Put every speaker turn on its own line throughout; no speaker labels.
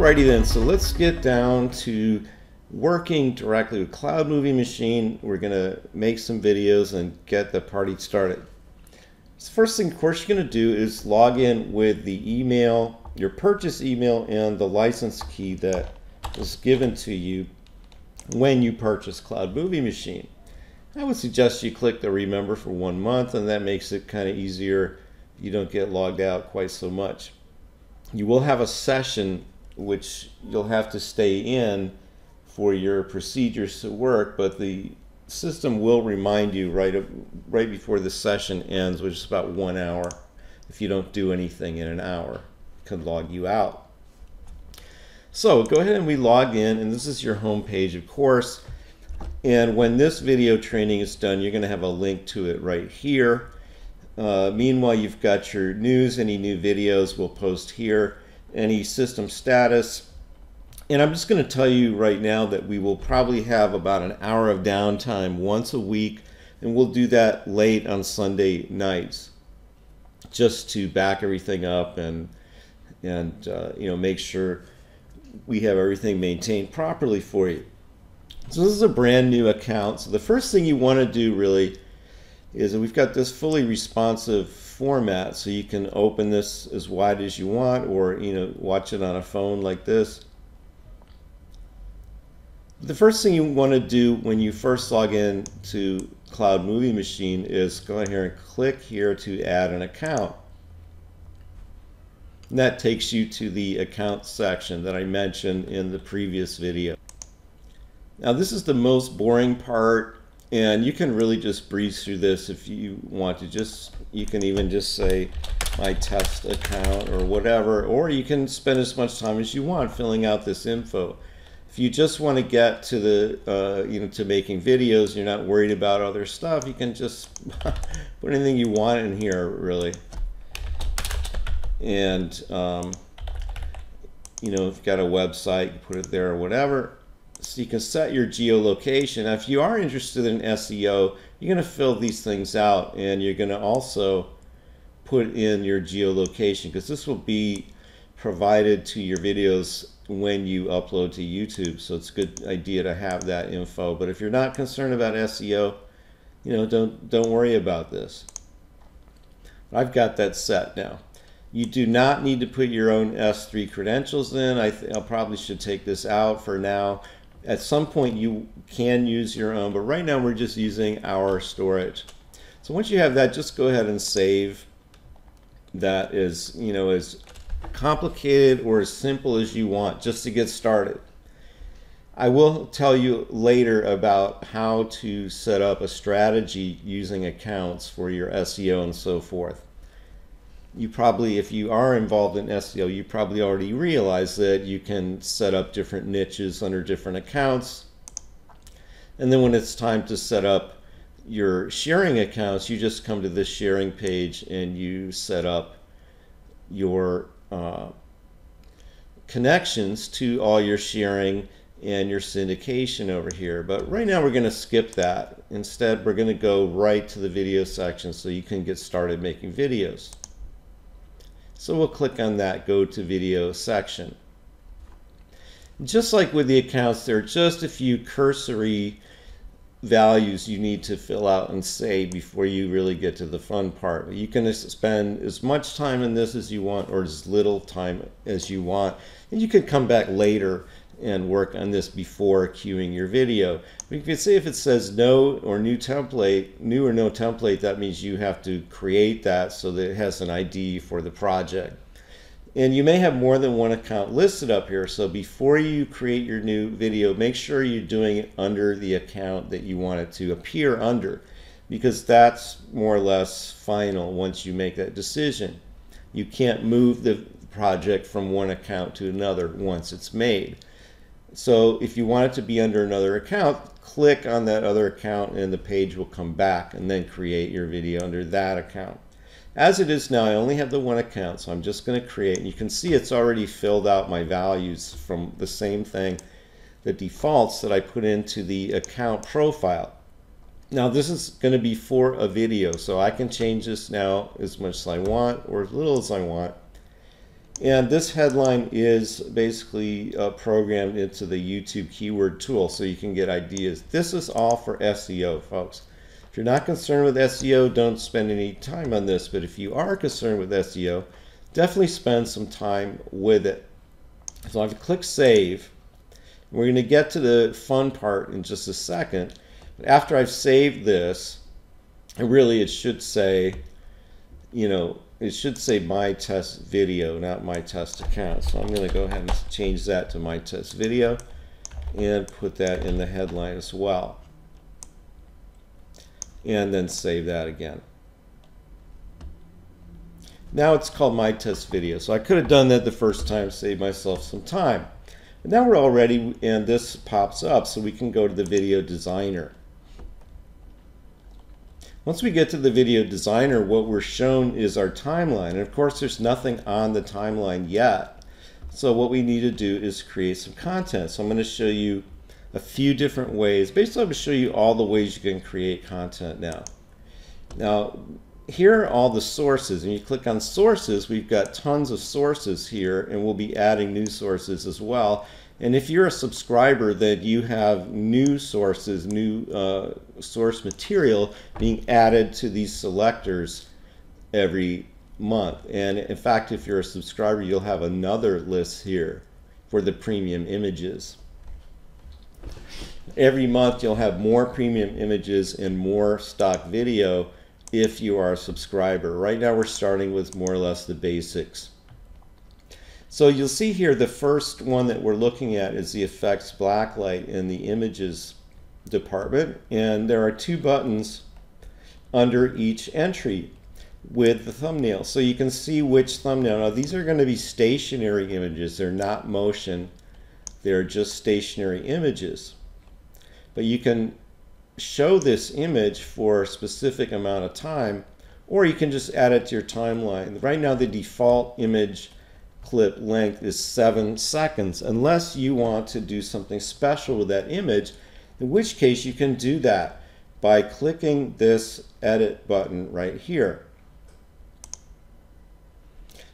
Alrighty then, so let's get down to working directly with Cloud Movie Machine. We're going to make some videos and get the party started. So first thing, of course, you're going to do is log in with the email, your purchase email, and the license key that was given to you when you purchase Cloud Movie Machine. I would suggest you click the remember for one month, and that makes it kind of easier. You don't get logged out quite so much. You will have a session which you'll have to stay in for your procedures to work, but the system will remind you right right before the session ends, which is about one hour. If you don't do anything in an hour, it could log you out. So go ahead and we log in, and this is your home page, of course. And when this video training is done, you're going to have a link to it right here. Uh, meanwhile, you've got your news, any new videos we'll post here any system status. And I'm just going to tell you right now that we will probably have about an hour of downtime once a week, and we'll do that late on Sunday nights just to back everything up and and uh, you know make sure we have everything maintained properly for you. So this is a brand new account. So the first thing you want to do really is we've got this fully responsive format so you can open this as wide as you want or you know watch it on a phone like this. The first thing you want to do when you first log in to cloud movie machine is go in here and click here to add an account. And that takes you to the account section that I mentioned in the previous video. Now this is the most boring part and you can really just breeze through this if you want to. Just you can even just say my test account or whatever or you can spend as much time as you want filling out this info. If you just want to get to the uh, you know to making videos you're not worried about other stuff you can just put anything you want in here really. And um, you know if you've got a website you put it there or whatever. So you can set your geolocation. Now, if you are interested in SEO, you're going to fill these things out and you're going to also put in your geolocation because this will be provided to your videos when you upload to YouTube. So it's a good idea to have that info. But if you're not concerned about SEO, you know, don't don't worry about this. I've got that set now. You do not need to put your own S3 credentials in. I, I probably should take this out for now at some point you can use your own, but right now we're just using our storage. So once you have that, just go ahead and save that is, you know, as complicated or as simple as you want just to get started. I will tell you later about how to set up a strategy using accounts for your SEO and so forth you probably, if you are involved in SEO, you probably already realize that you can set up different niches under different accounts. And then when it's time to set up your sharing accounts, you just come to this sharing page and you set up your uh, connections to all your sharing and your syndication over here. But right now we're going to skip that. Instead, we're going to go right to the video section so you can get started making videos. So we'll click on that, go to video section. Just like with the accounts, there are just a few cursory values you need to fill out and say before you really get to the fun part. You can spend as much time in this as you want or as little time as you want. And you can come back later and work on this before queuing your video. We can see if it says no or new template, new or no template, that means you have to create that so that it has an ID for the project. And you may have more than one account listed up here. So before you create your new video, make sure you're doing it under the account that you want it to appear under because that's more or less final once you make that decision. You can't move the project from one account to another once it's made. So if you want it to be under another account, click on that other account and the page will come back and then create your video under that account. As it is now, I only have the one account, so I'm just going to create. And you can see it's already filled out my values from the same thing, the defaults that I put into the account profile. Now this is going to be for a video, so I can change this now as much as I want or as little as I want. And this headline is basically uh, programmed into the YouTube keyword tool so you can get ideas. This is all for SEO, folks. If you're not concerned with SEO, don't spend any time on this. But if you are concerned with SEO, definitely spend some time with it. So I've clicked save. We're going to get to the fun part in just a second. But After I've saved this, really it should say, you know, it should say my test video, not my test account. So I'm going to go ahead and change that to my test video and put that in the headline as well. And then save that again. Now it's called my test video. So I could have done that the first time, save myself some time. But now we're all ready and this pops up so we can go to the video designer. Once we get to the video designer, what we're shown is our timeline. And of course, there's nothing on the timeline yet. So what we need to do is create some content. So I'm going to show you a few different ways. Basically, I'm going to show you all the ways you can create content now. Now, here are all the sources. And you click on sources, we've got tons of sources here, and we'll be adding new sources as well. And if you're a subscriber, then you have new sources, new uh, source material being added to these selectors every month. And in fact, if you're a subscriber, you'll have another list here for the premium images. Every month, you'll have more premium images and more stock video if you are a subscriber. Right now, we're starting with more or less the basics. So you'll see here the first one that we're looking at is the effects blacklight in the images department. And there are two buttons under each entry with the thumbnail. So you can see which thumbnail. Now these are going to be stationary images. They're not motion. They're just stationary images. But you can show this image for a specific amount of time or you can just add it to your timeline. Right now the default image clip length is seven seconds unless you want to do something special with that image in which case you can do that by clicking this edit button right here.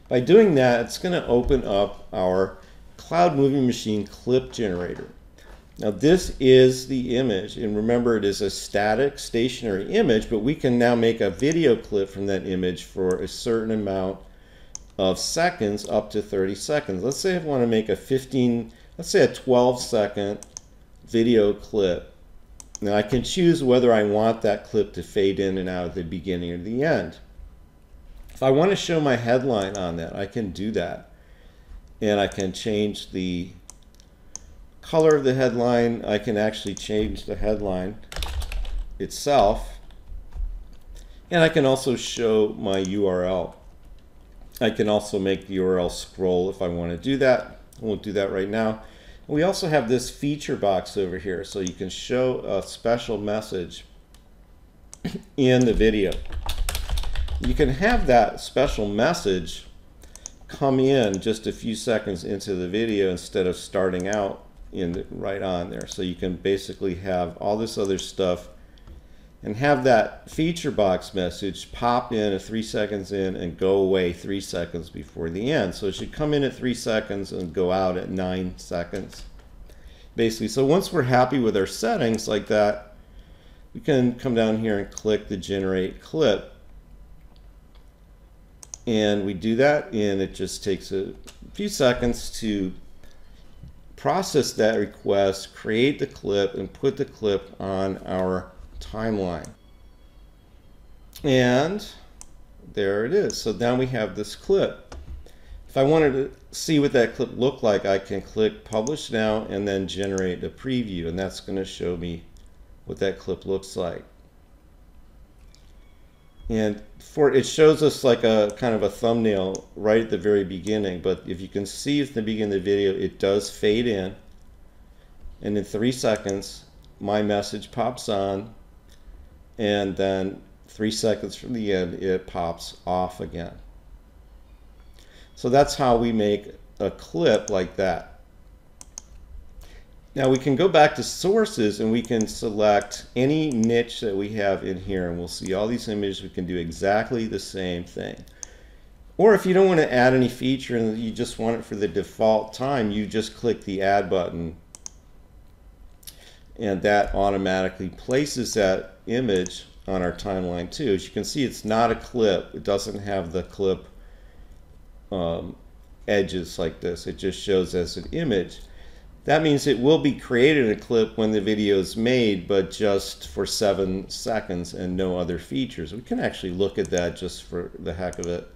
By doing that it's going to open up our Cloud Movie Machine clip generator. Now this is the image and remember it is a static stationary image but we can now make a video clip from that image for a certain amount of seconds up to 30 seconds. Let's say I want to make a 15, let's say a 12 second video clip. Now I can choose whether I want that clip to fade in and out at the beginning or the end. If I want to show my headline on that, I can do that. And I can change the color of the headline. I can actually change the headline itself. And I can also show my URL. I can also make the URL scroll if I want to do that. I won't do that right now. We also have this feature box over here so you can show a special message in the video. You can have that special message come in just a few seconds into the video instead of starting out in the, right on there. So you can basically have all this other stuff and have that feature box message pop in at three seconds in and go away three seconds before the end. So it should come in at three seconds and go out at nine seconds. Basically, so once we're happy with our settings like that, we can come down here and click the generate clip. And we do that and it just takes a few seconds to process that request, create the clip, and put the clip on our timeline. And there it is. So now we have this clip. If I wanted to see what that clip looked like, I can click publish now and then generate a preview and that's going to show me what that clip looks like. And for it shows us like a kind of a thumbnail right at the very beginning, but if you can see at the beginning of the video, it does fade in. And in three seconds, my message pops on and then three seconds from the end it pops off again. So that's how we make a clip like that. Now we can go back to sources and we can select any niche that we have in here and we'll see all these images. We can do exactly the same thing. Or if you don't want to add any feature and you just want it for the default time, you just click the add button and that automatically places that image on our timeline too. As you can see, it's not a clip. It doesn't have the clip um, edges like this. It just shows as an image. That means it will be created a clip when the video is made, but just for seven seconds and no other features. We can actually look at that just for the heck of it.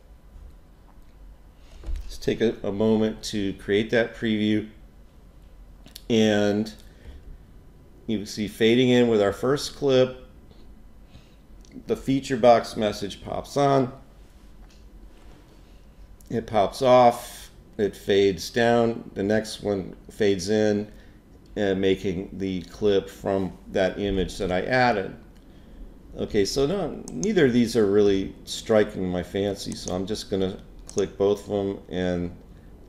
Let's take a, a moment to create that preview. And you can see fading in with our first clip. The feature box message pops on. It pops off it fades down, the next one fades in, uh, making the clip from that image that I added. Okay, so no, neither of these are really striking my fancy, so I'm just going to click both of them and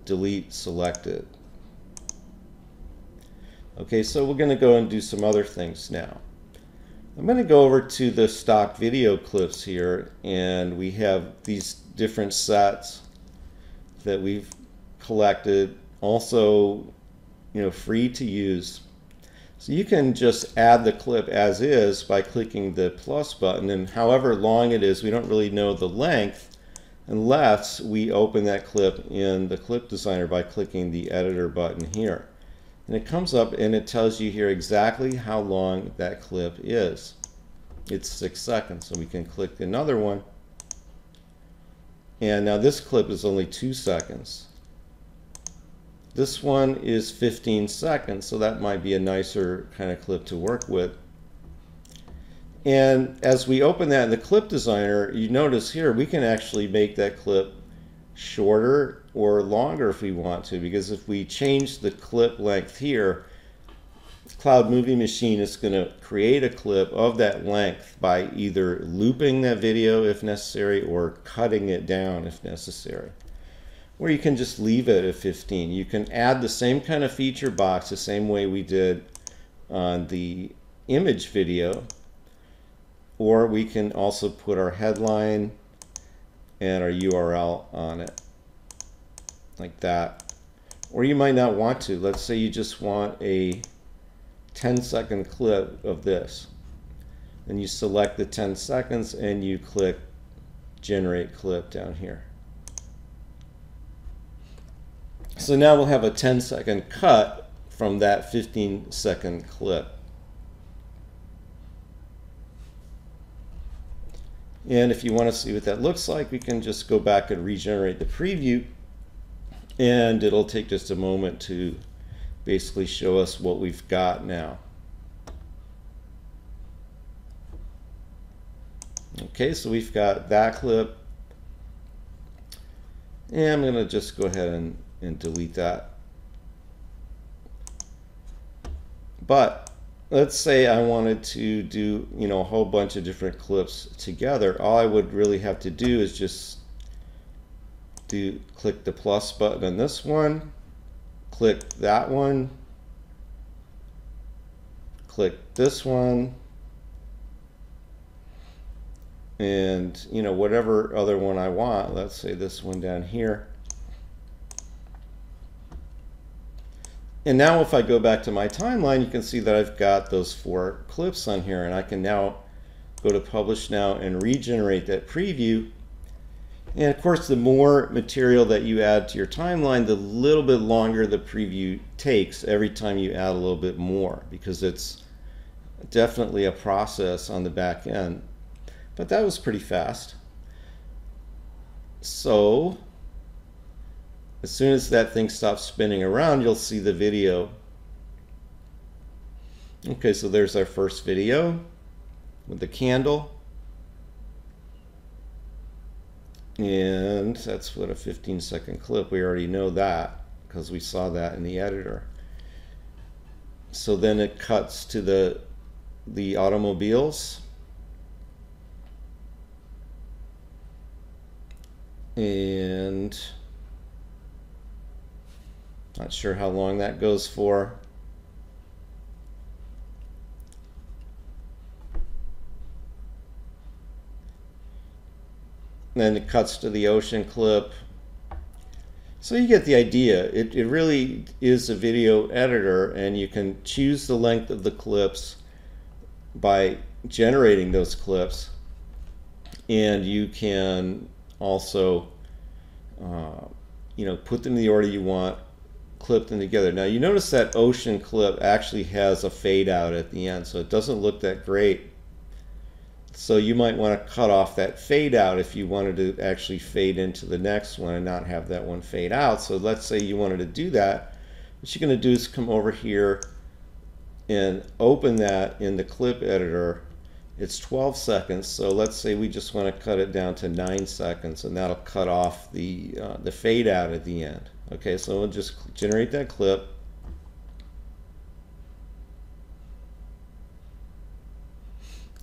delete selected. Okay, so we're going to go and do some other things now. I'm going to go over to the stock video clips here, and we have these different sets that we've collected, also, you know, free to use. So you can just add the clip as is by clicking the plus button and however long it is, we don't really know the length unless we open that clip in the clip designer by clicking the editor button here. And it comes up and it tells you here exactly how long that clip is. It's six seconds, so we can click another one. And now this clip is only two seconds. This one is 15 seconds, so that might be a nicer kind of clip to work with. And as we open that in the clip designer, you notice here we can actually make that clip shorter or longer if we want to, because if we change the clip length here, Cloud Movie Machine is going to create a clip of that length by either looping that video if necessary or cutting it down if necessary or you can just leave it at 15. You can add the same kind of feature box the same way we did on the image video, or we can also put our headline and our URL on it, like that. Or you might not want to. Let's say you just want a 10 second clip of this. And you select the 10 seconds and you click generate clip down here. So now we'll have a 10 second cut from that 15 second clip. And if you want to see what that looks like, we can just go back and regenerate the preview. And it'll take just a moment to basically show us what we've got now. Okay, so we've got that clip. And I'm going to just go ahead and and delete that. But let's say I wanted to do, you know, a whole bunch of different clips together. All I would really have to do is just do click the plus button on this one, click that one, click this one, and you know whatever other one I want let's say this one down here And now if I go back to my timeline, you can see that I've got those four clips on here and I can now go to publish now and regenerate that preview. And of course, the more material that you add to your timeline, the little bit longer the preview takes every time you add a little bit more because it's definitely a process on the back end. But that was pretty fast. So as soon as that thing stops spinning around, you'll see the video. Okay, so there's our first video with the candle. And that's what a 15 second clip. We already know that because we saw that in the editor. So then it cuts to the the automobiles. And not sure how long that goes for. Then it cuts to the ocean clip. So you get the idea. It, it really is a video editor and you can choose the length of the clips by generating those clips and you can also uh, you know put them in the order you want clip them together now you notice that ocean clip actually has a fade out at the end so it doesn't look that great so you might want to cut off that fade out if you wanted to actually fade into the next one and not have that one fade out. So let's say you wanted to do that. What you're going to do is come over here and open that in the clip editor. It's 12 seconds so let's say we just want to cut it down to 9 seconds and that'll cut off the uh, the fade out at the end. Okay so we'll just generate that clip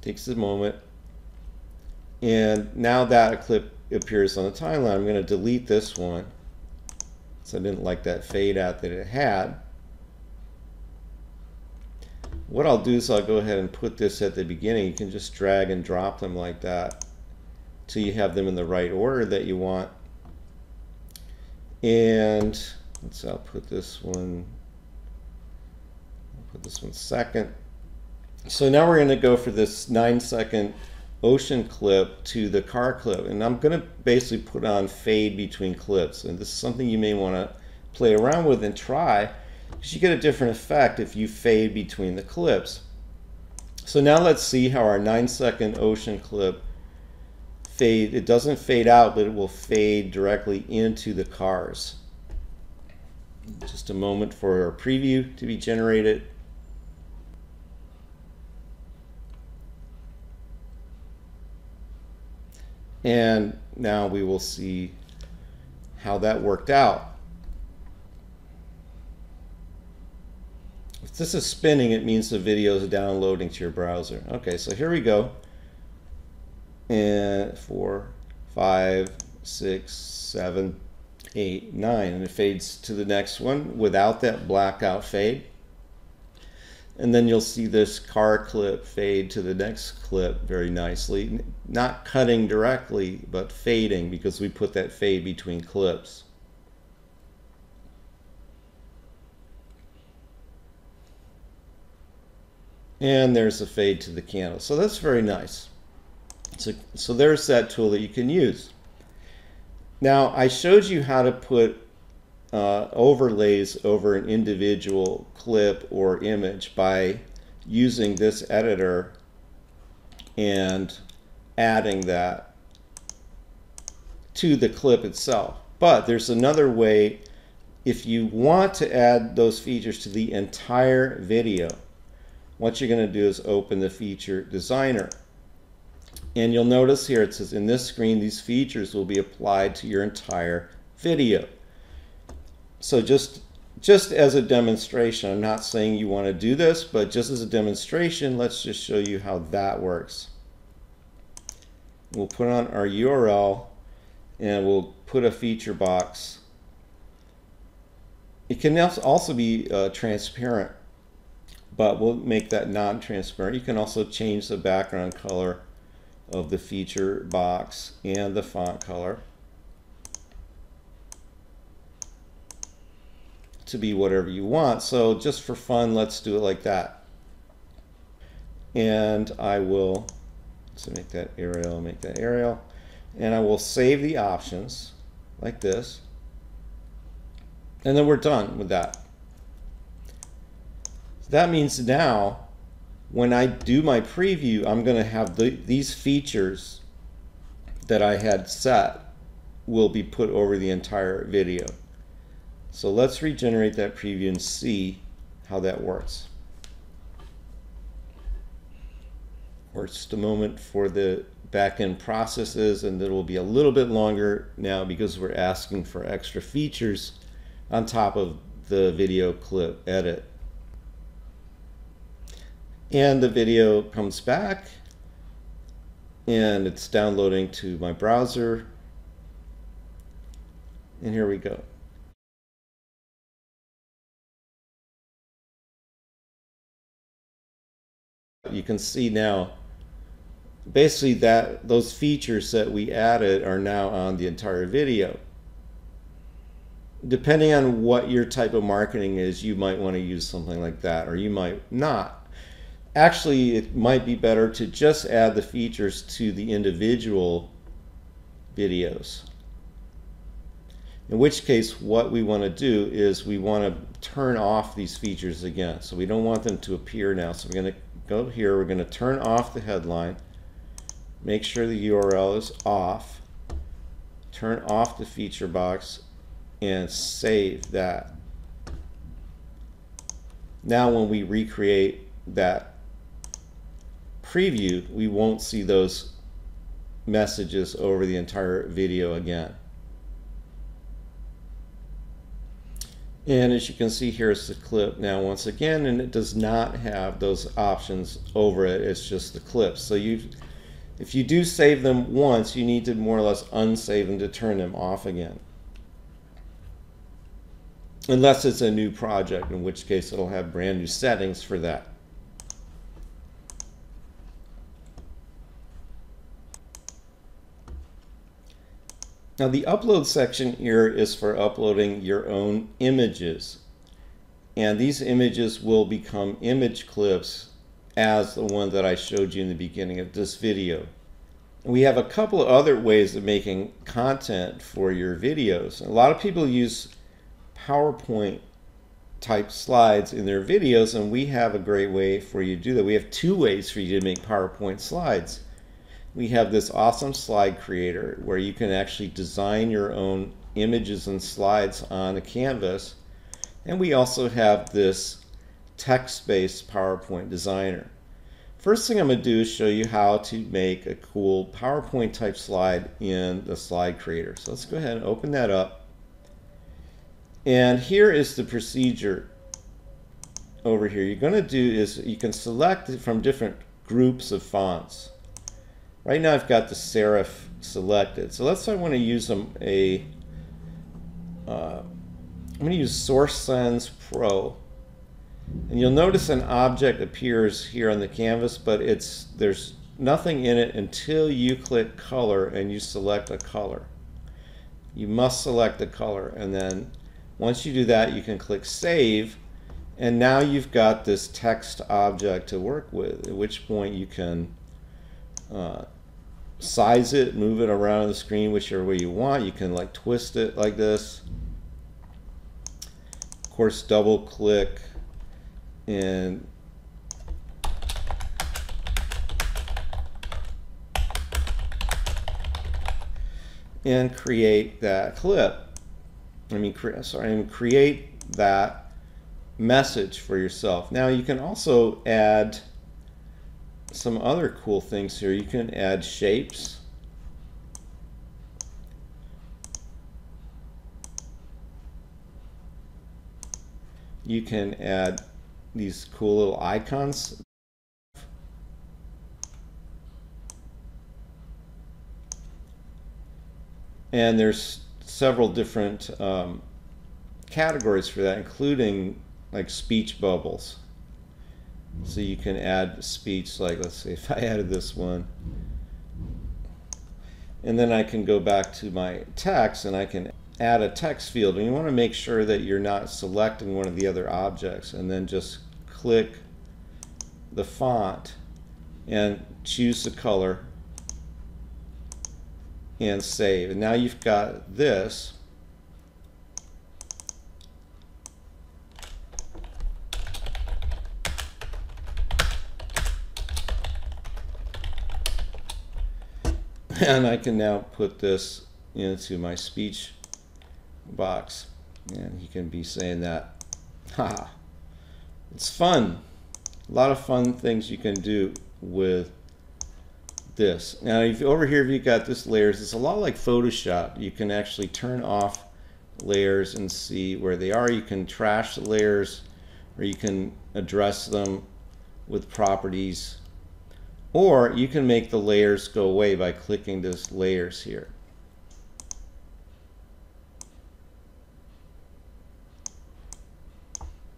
takes a moment and now that clip appears on the timeline I'm going to delete this one so I didn't like that fade out that it had what I'll do is I'll go ahead and put this at the beginning. You can just drag and drop them like that till you have them in the right order that you want. And let's I'll put this one I'll put this one second. So now we're going to go for this nine second ocean clip to the car clip and I'm going to basically put on fade between clips and this is something you may want to play around with and try because you get a different effect if you fade between the clips. So now let's see how our 9 second ocean clip fade, it doesn't fade out, but it will fade directly into the cars. Just a moment for our preview to be generated. And now we will see how that worked out. If this is spinning, it means the video is downloading to your browser. Okay, so here we go. And four, five, six, seven, eight, nine. And it fades to the next one without that blackout fade. And then you'll see this car clip fade to the next clip very nicely. Not cutting directly, but fading because we put that fade between clips. and there's a fade to the candle. So that's very nice. So, so there's that tool that you can use. Now I showed you how to put uh, overlays over an individual clip or image by using this editor and adding that to the clip itself. But there's another way if you want to add those features to the entire video what you're going to do is open the feature designer. And you'll notice here it says in this screen these features will be applied to your entire video. So just just as a demonstration, I'm not saying you want to do this, but just as a demonstration, let's just show you how that works. We'll put on our URL and we'll put a feature box. It can also be uh, transparent but we'll make that non-transparent. You can also change the background color of the feature box and the font color to be whatever you want. So just for fun, let's do it like that. And I will, so make that Arial, make that Arial. And I will save the options like this. And then we're done with that. That means now when I do my preview, I'm going to have the, these features that I had set will be put over the entire video. So let's regenerate that preview and see how that works. Or just a moment for the backend processes and it will be a little bit longer now because we're asking for extra features on top of the video clip edit. And the video comes back and it's downloading to my browser. And here we go you can see now basically that those features that we added are now on the entire video. Depending on what your type of marketing is, you might want to use something like that or you might not. Actually, it might be better to just add the features to the individual videos. In which case, what we want to do is we want to turn off these features again. So we don't want them to appear now. So we're going to go here, we're going to turn off the headline make sure the URL is off, turn off the feature box, and save that. Now when we recreate that preview, we won't see those messages over the entire video again. And as you can see, here's the clip now once again, and it does not have those options over it. It's just the clip. So you if you do save them once, you need to more or less unsave them to turn them off again. Unless it's a new project, in which case it'll have brand new settings for that. Now the upload section here is for uploading your own images. And these images will become image clips as the one that I showed you in the beginning of this video. We have a couple of other ways of making content for your videos. A lot of people use PowerPoint type slides in their videos and we have a great way for you to do that. We have two ways for you to make PowerPoint slides. We have this awesome slide creator where you can actually design your own images and slides on a canvas. And we also have this text-based PowerPoint designer. First thing I'm going to do is show you how to make a cool PowerPoint type slide in the slide creator. So let's go ahead and open that up. And here is the procedure over here. You're going to do is you can select from different groups of fonts. Right now I've got the serif selected. So let's say I want to use them a uh, I'm going to use Source Sans Pro. And you'll notice an object appears here on the canvas, but it's there's nothing in it until you click color and you select a color. You must select a color and then once you do that you can click save and now you've got this text object to work with at which point you can uh, size it move it around the screen whichever way you want you can like twist it like this of course double click and and create that clip. I mean, cre sorry, and create that message for yourself. Now you can also add some other cool things here. You can add shapes. You can add these cool little icons. And there's several different um, categories for that, including like speech bubbles. So you can add speech, like let's say if I added this one, and then I can go back to my text and I can add a text field. And you want to make sure that you're not selecting one of the other objects and then just click the font and choose the color and save. And now you've got this and I can now put this into my speech box. And he can be saying that, ha, it's fun. A lot of fun things you can do with this. Now, if over here, if you've got this layers, it's a lot like Photoshop. You can actually turn off layers and see where they are. You can trash the layers or you can address them with properties or you can make the layers go away by clicking this layers here.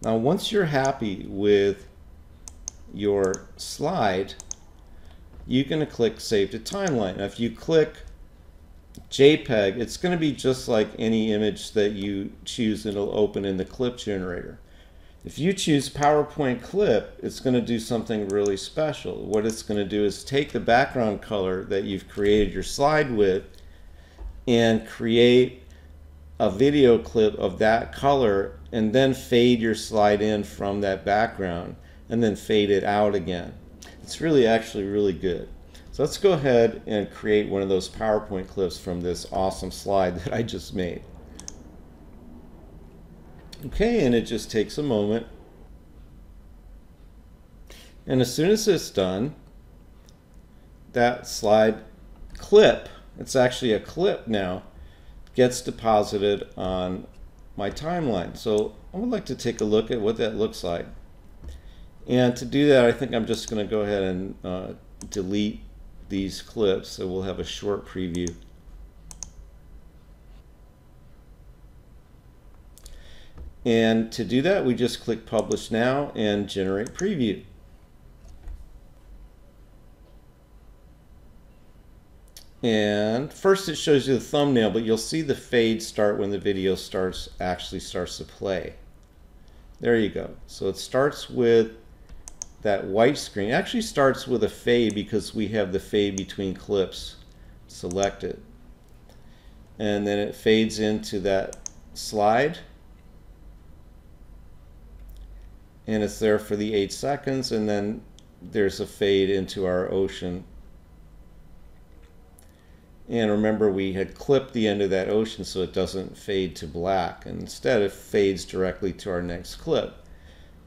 Now, once you're happy with your slide, you're going to click Save to Timeline. Now, if you click JPEG, it's going to be just like any image that you choose and it'll open in the clip generator. If you choose PowerPoint clip, it's going to do something really special. What it's going to do is take the background color that you've created your slide with and create a video clip of that color and then fade your slide in from that background and then fade it out again. It's really actually really good. So let's go ahead and create one of those PowerPoint clips from this awesome slide that I just made. Okay, and it just takes a moment. And as soon as it's done, that slide clip, it's actually a clip now, gets deposited on my timeline. So I would like to take a look at what that looks like. And to do that, I think I'm just going to go ahead and uh, delete these clips so we'll have a short preview. And to do that, we just click Publish Now and Generate Preview. And first it shows you the thumbnail, but you'll see the fade start when the video starts actually starts to play. There you go. So it starts with that white screen. It actually starts with a fade because we have the fade between clips selected. And then it fades into that slide and it's there for the eight seconds and then there's a fade into our ocean. And remember we had clipped the end of that ocean so it doesn't fade to black. And instead it fades directly to our next clip.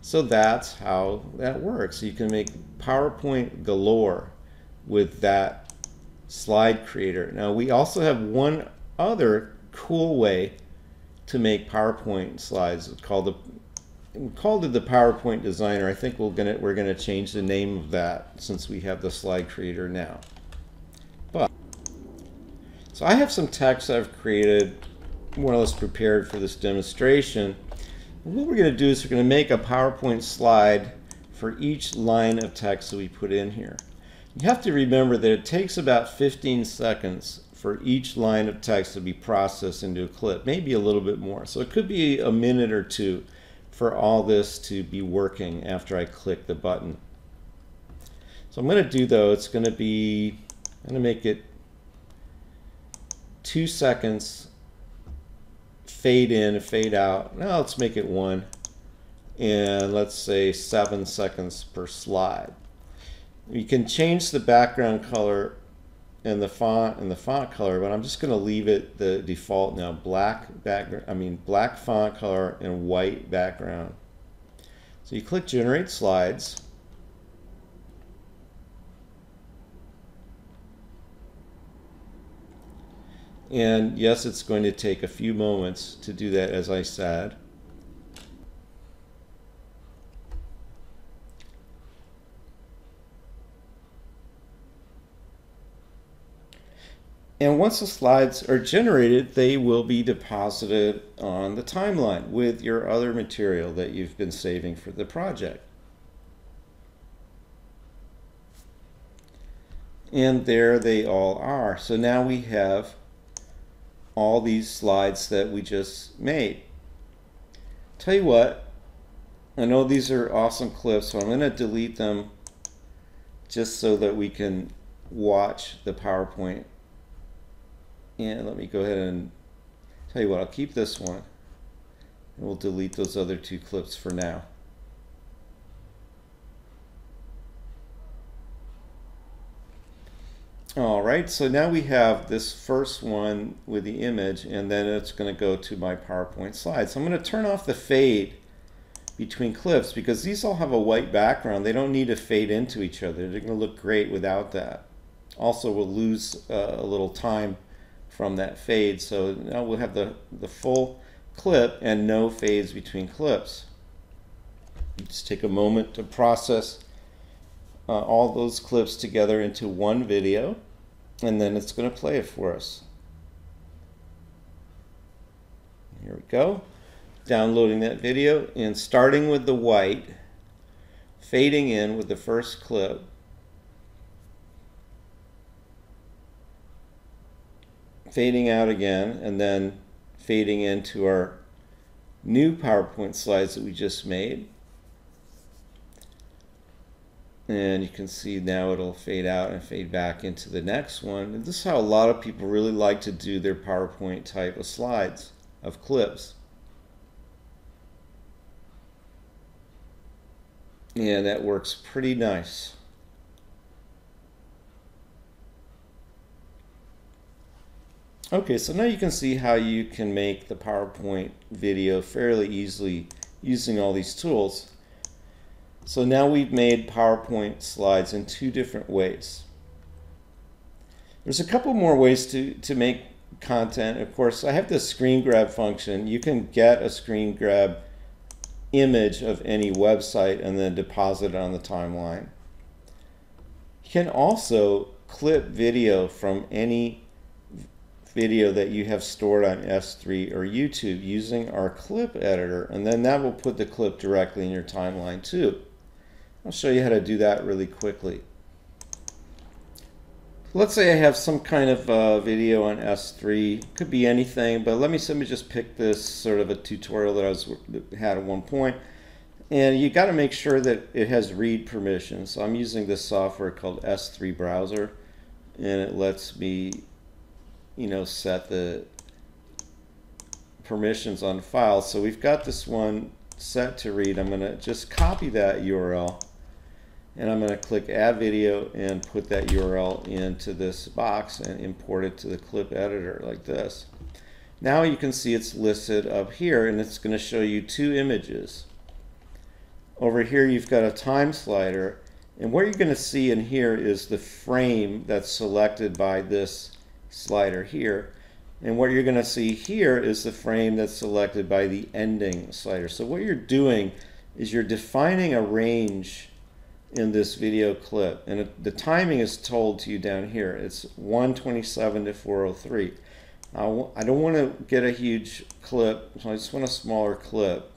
So that's how that works. You can make PowerPoint galore with that slide creator. Now we also have one other cool way to make PowerPoint slides. Called the we called it the PowerPoint Designer. I think we're gonna we're gonna change the name of that since we have the slide creator now. But so I have some text I've created, more or less prepared for this demonstration. What we're gonna do is we're gonna make a PowerPoint slide for each line of text that we put in here. You have to remember that it takes about 15 seconds for each line of text to be processed into a clip, maybe a little bit more. So it could be a minute or two for all this to be working after I click the button. So I'm going to do though, it's going to be, I'm going to make it two seconds fade in, fade out. Now let's make it one. And let's say seven seconds per slide. You can change the background color and the font and the font color, but I'm just going to leave it the default now, black background, I mean black font color and white background. So you click Generate Slides. And yes, it's going to take a few moments to do that, as I said. And once the slides are generated, they will be deposited on the timeline with your other material that you've been saving for the project. And there they all are. So now we have all these slides that we just made. Tell you what, I know these are awesome clips, so I'm going to delete them just so that we can watch the PowerPoint and let me go ahead and tell you what, I'll keep this one. And we'll delete those other two clips for now. All right, so now we have this first one with the image, and then it's going to go to my PowerPoint slide. So I'm going to turn off the fade between clips because these all have a white background. They don't need to fade into each other. They're going to look great without that. Also, we'll lose uh, a little time from that fade. So now we'll have the, the full clip and no fades between clips. Just take a moment to process uh, all those clips together into one video and then it's going to play it for us. Here we go. Downloading that video and starting with the white, fading in with the first clip, fading out again and then fading into our new PowerPoint slides that we just made. And you can see now it'll fade out and fade back into the next one. And this is how a lot of people really like to do their PowerPoint type of slides, of clips. And that works pretty nice. Okay, so now you can see how you can make the PowerPoint video fairly easily using all these tools. So now we've made PowerPoint slides in two different ways. There's a couple more ways to, to make content. Of course, I have the screen grab function. You can get a screen grab image of any website and then deposit it on the timeline. You can also clip video from any video that you have stored on S3 or YouTube using our clip editor and then that will put the clip directly in your timeline too. I'll show you how to do that really quickly. Let's say I have some kind of uh, video on S3, could be anything, but let me, let me just pick this sort of a tutorial that I was had at one point. And you got to make sure that it has read permission. So I'm using this software called S3 Browser, and it lets me you know, set the permissions on file. So we've got this one set to read. I'm going to just copy that URL and I'm going to click add video and put that URL into this box and import it to the clip editor like this. Now you can see it's listed up here and it's going to show you two images. Over here you've got a time slider and what you're going to see in here is the frame that's selected by this slider here. And what you're going to see here is the frame that's selected by the ending slider. So what you're doing is you're defining a range in this video clip. And the timing is told to you down here. It's 127 to 403. Now, I don't want to get a huge clip, so I just want a smaller clip.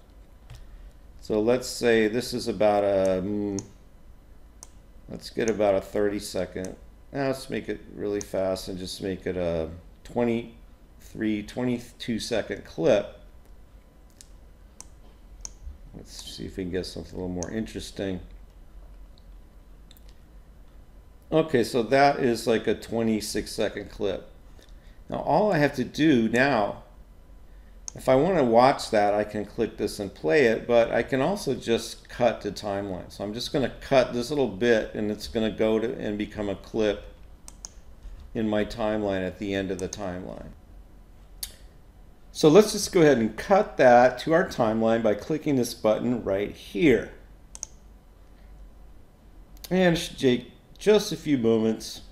So let's say this is about a, mm, let's get about a 30 second now let's make it really fast and just make it a 23, 22 second clip. Let's see if we can get something a little more interesting. Okay, so that is like a 26 second clip. Now all I have to do now if I want to watch that, I can click this and play it, but I can also just cut to timeline. So I'm just going to cut this little bit and it's going to go to and become a clip in my timeline at the end of the timeline. So let's just go ahead and cut that to our timeline by clicking this button right here. And it should take just a few moments.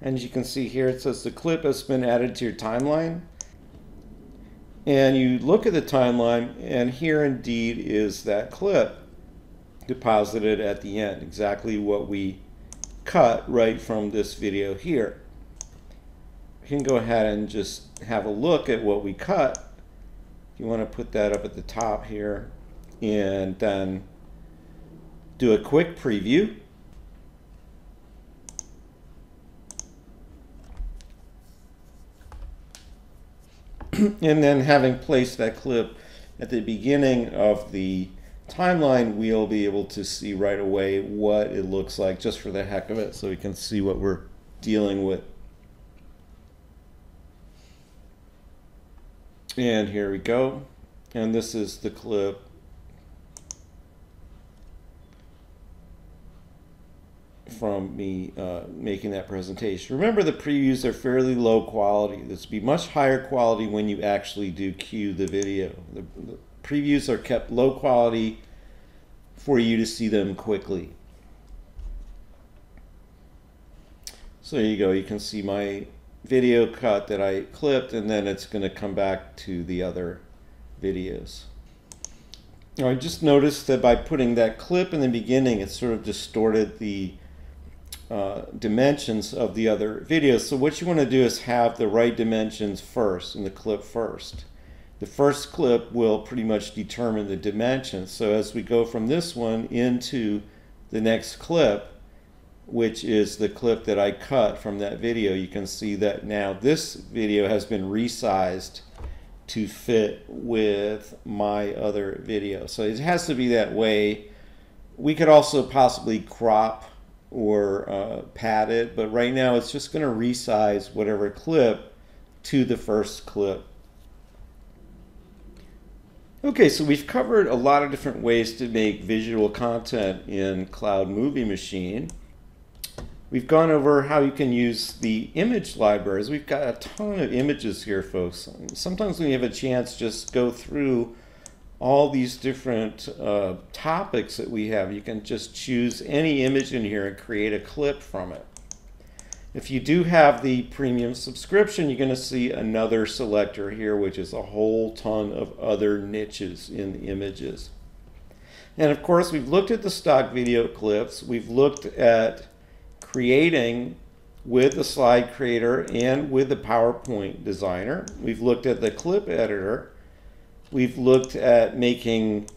And as you can see here, it says the clip has been added to your timeline. And you look at the timeline, and here indeed is that clip deposited at the end, exactly what we cut right from this video here. You can go ahead and just have a look at what we cut. You want to put that up at the top here, and then do a quick preview. and then having placed that clip at the beginning of the timeline, we'll be able to see right away what it looks like just for the heck of it so we can see what we're dealing with. And here we go. And this is the clip from me uh, making that presentation. Remember the previews are fairly low quality. This will be much higher quality when you actually do cue the video. The, the previews are kept low quality for you to see them quickly. So there you go. You can see my video cut that I clipped and then it's going to come back to the other videos. Now I just noticed that by putting that clip in the beginning, it sort of distorted the uh, dimensions of the other videos. So what you want to do is have the right dimensions first in the clip first. The first clip will pretty much determine the dimensions. So as we go from this one into the next clip, which is the clip that I cut from that video, you can see that now this video has been resized to fit with my other video. So it has to be that way. We could also possibly crop or uh, pad it, but right now it's just going to resize whatever clip to the first clip. Okay, so we've covered a lot of different ways to make visual content in Cloud Movie Machine. We've gone over how you can use the image libraries. We've got a ton of images here, folks. Sometimes when you have a chance, just go through all these different uh, topics that we have. You can just choose any image in here and create a clip from it. If you do have the premium subscription, you're going to see another selector here, which is a whole ton of other niches in the images. And of course, we've looked at the stock video clips. We've looked at creating with the slide creator and with the PowerPoint designer. We've looked at the clip editor. We've looked at making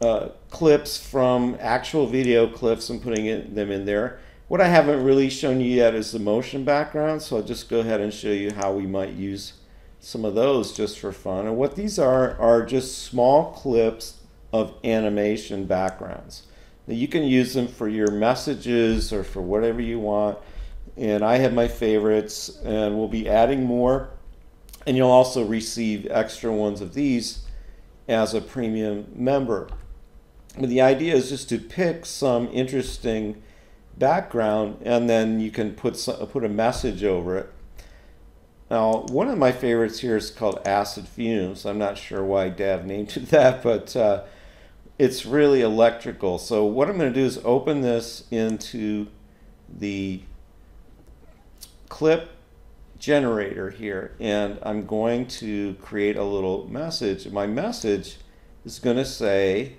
uh, clips from actual video clips and putting it, them in there. What I haven't really shown you yet is the motion background, so I'll just go ahead and show you how we might use some of those just for fun. And what these are are just small clips of animation backgrounds. Now you can use them for your messages or for whatever you want. And I have my favorites and we'll be adding more. And you'll also receive extra ones of these as a premium member. But the idea is just to pick some interesting background and then you can put some, put a message over it. Now, one of my favorites here is called Acid Fumes. I'm not sure why Dad named it that, but uh, it's really electrical. So what I'm going to do is open this into the clip generator here and I'm going to create a little message. My message is going to say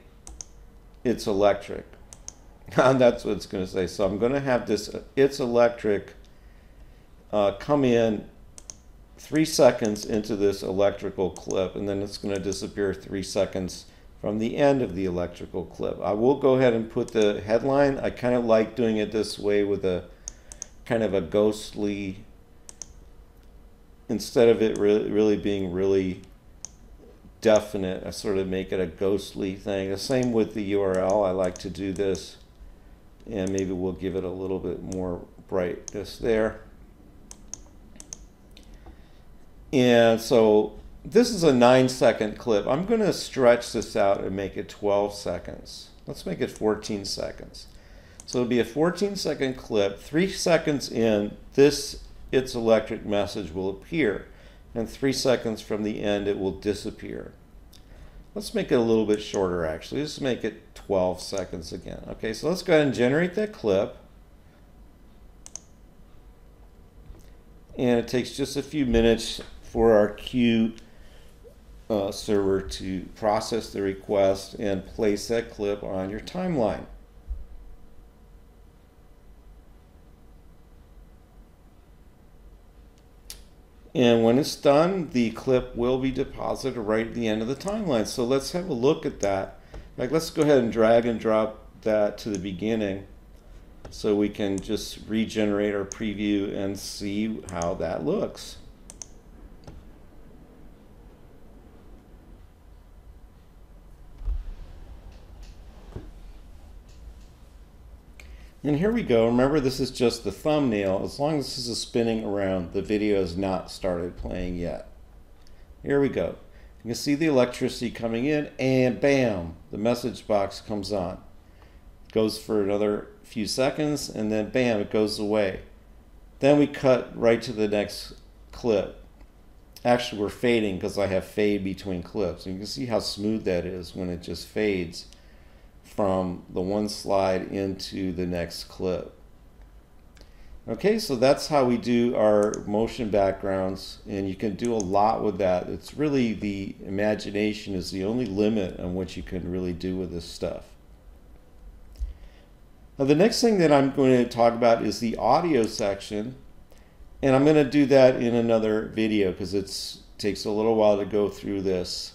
it's electric. And that's what it's going to say. So I'm going to have this it's electric uh, come in three seconds into this electrical clip and then it's going to disappear three seconds from the end of the electrical clip. I will go ahead and put the headline. I kind of like doing it this way with a kind of a ghostly, instead of it really, really being really definite, I sort of make it a ghostly thing. The same with the URL. I like to do this and maybe we'll give it a little bit more brightness there. And so this is a nine second clip. I'm going to stretch this out and make it 12 seconds. Let's make it 14 seconds. So it'll be a 14 second clip. Three seconds in, this It's Electric message will appear. And three seconds from the end, it will disappear. Let's make it a little bit shorter actually. Let's make it 12 seconds again. Okay, so let's go ahead and generate that clip. And it takes just a few minutes for our queue uh, server to process the request and place that clip on your timeline. And when it's done, the clip will be deposited right at the end of the timeline. So let's have a look at that. Like, let's go ahead and drag and drop that to the beginning so we can just regenerate our preview and see how that looks. And here we go. Remember, this is just the thumbnail. As long as this is spinning around, the video has not started playing yet. Here we go. You can see the electricity coming in, and bam, the message box comes on. It goes for another few seconds, and then bam, it goes away. Then we cut right to the next clip. Actually, we're fading because I have fade between clips. And you can see how smooth that is when it just fades from the one slide into the next clip. Okay, so that's how we do our motion backgrounds, and you can do a lot with that. It's really the imagination is the only limit on what you can really do with this stuff. Now, the next thing that I'm going to talk about is the audio section, and I'm going to do that in another video because it takes a little while to go through this.